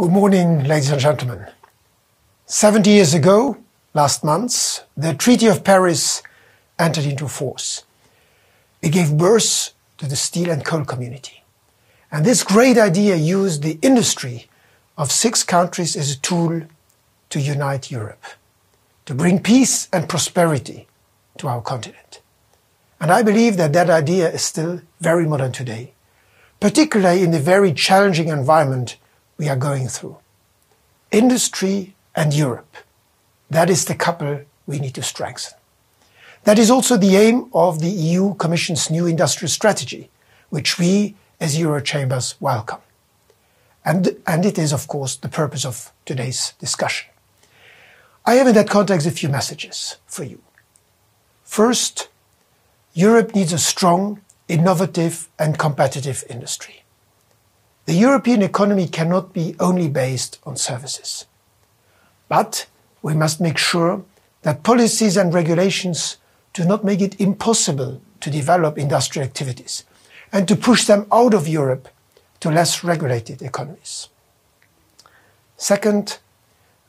Good morning, ladies and gentlemen. 70 years ago, last month, the Treaty of Paris entered into force. It gave birth to the steel and coal community. And this great idea used the industry of six countries as a tool to unite Europe, to bring peace and prosperity to our continent. And I believe that that idea is still very modern today, particularly in the very challenging environment we are going through. Industry and Europe. That is the couple we need to strengthen. That is also the aim of the EU Commission's new industrial strategy, which we as Eurochambres welcome. And, and it is, of course, the purpose of today's discussion. I have in that context a few messages for you. First, Europe needs a strong, innovative and competitive industry. The European economy cannot be only based on services. But we must make sure that policies and regulations do not make it impossible to develop industrial activities and to push them out of Europe to less regulated economies. Second,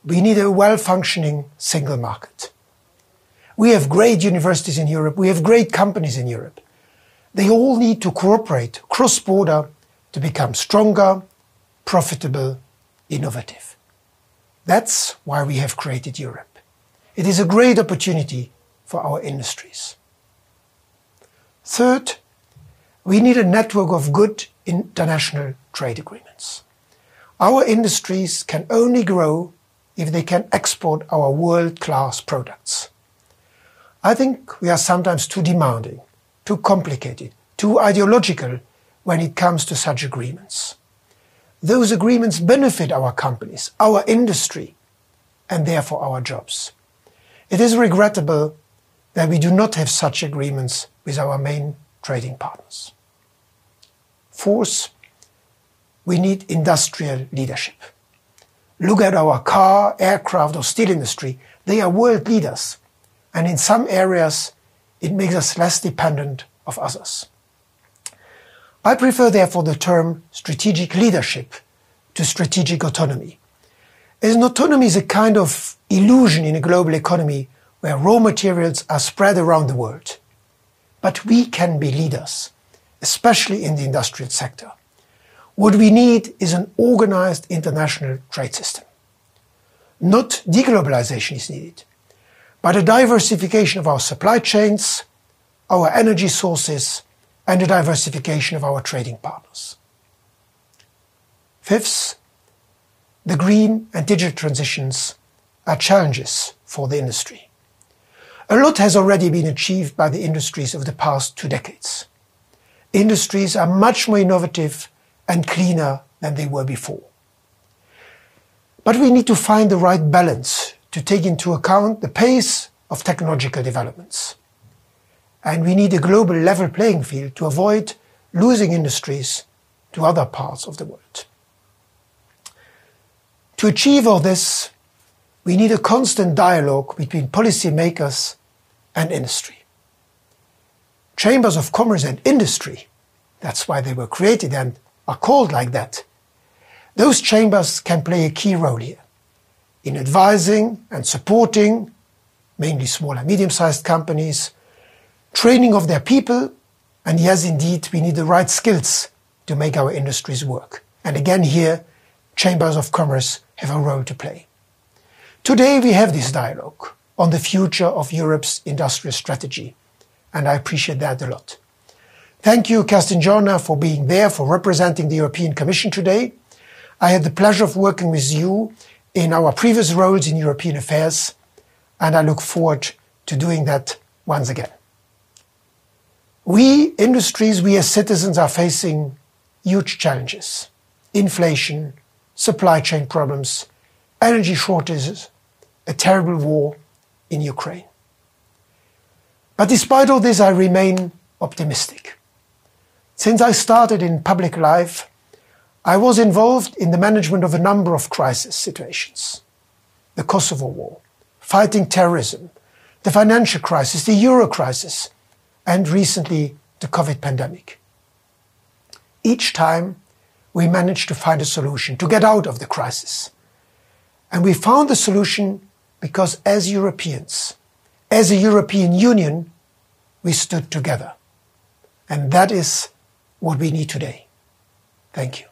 we need a well-functioning single market. We have great universities in Europe. We have great companies in Europe. They all need to cooperate cross-border to become stronger, profitable, innovative. That's why we have created Europe. It is a great opportunity for our industries. Third, we need a network of good international trade agreements. Our industries can only grow if they can export our world-class products. I think we are sometimes too demanding, too complicated, too ideological when it comes to such agreements. Those agreements benefit our companies, our industry, and therefore our jobs. It is regrettable that we do not have such agreements with our main trading partners. Fourth, we need industrial leadership. Look at our car, aircraft, or steel industry. They are world leaders. And in some areas, it makes us less dependent of others. I prefer, therefore, the term strategic leadership to strategic autonomy. As an autonomy is a kind of illusion in a global economy where raw materials are spread around the world. But we can be leaders, especially in the industrial sector. What we need is an organized international trade system. Not deglobalization is needed, but a diversification of our supply chains, our energy sources, and a diversification of our trading partners. Fifth, the green and digital transitions are challenges for the industry. A lot has already been achieved by the industries of the past two decades. Industries are much more innovative and cleaner than they were before. But we need to find the right balance to take into account the pace of technological developments. And we need a global level playing field to avoid losing industries to other parts of the world. To achieve all this, we need a constant dialogue between policymakers and industry. Chambers of commerce and industry, that's why they were created and are called like that. Those chambers can play a key role here in advising and supporting mainly small and medium-sized companies, training of their people, and yes, indeed, we need the right skills to make our industries work. And again, here, chambers of commerce have a role to play. Today we have this dialogue on the future of Europe's industrial strategy, and I appreciate that a lot. Thank you, Kerstin Jorna, for being there, for representing the European Commission today. I had the pleasure of working with you in our previous roles in European affairs, and I look forward to doing that once again. We industries, we as citizens are facing huge challenges. Inflation, supply chain problems, energy shortages, a terrible war in Ukraine. But despite all this, I remain optimistic. Since I started in public life, I was involved in the management of a number of crisis situations. The Kosovo war, fighting terrorism, the financial crisis, the euro crisis, and recently the COVID pandemic. Each time we managed to find a solution to get out of the crisis. And we found the solution because as Europeans, as a European Union, we stood together. And that is what we need today. Thank you.